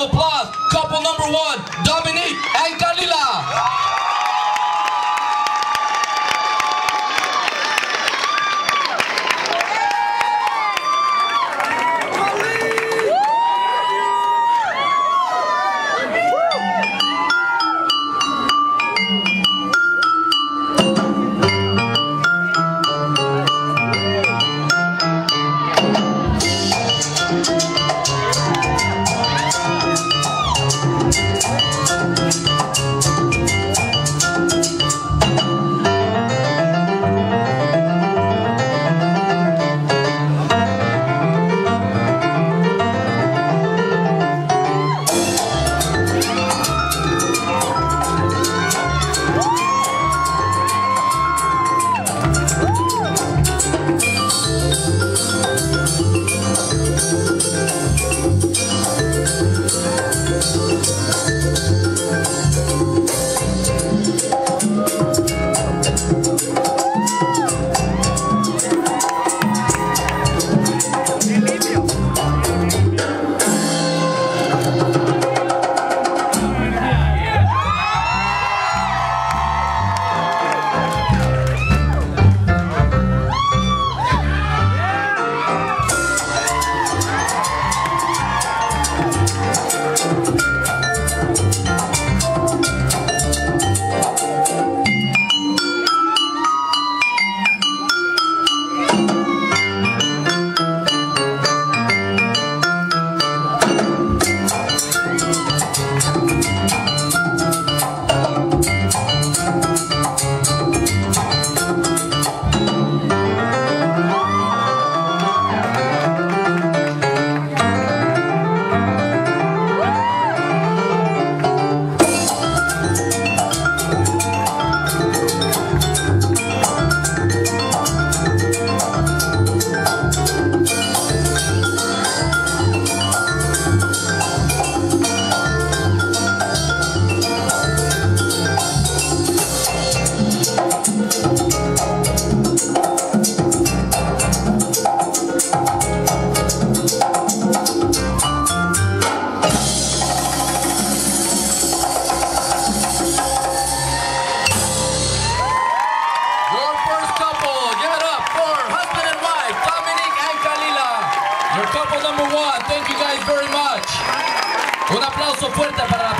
applause. Couple number one, Dominique couple number one, thank you guys very much. Un aplauso fuerte para la.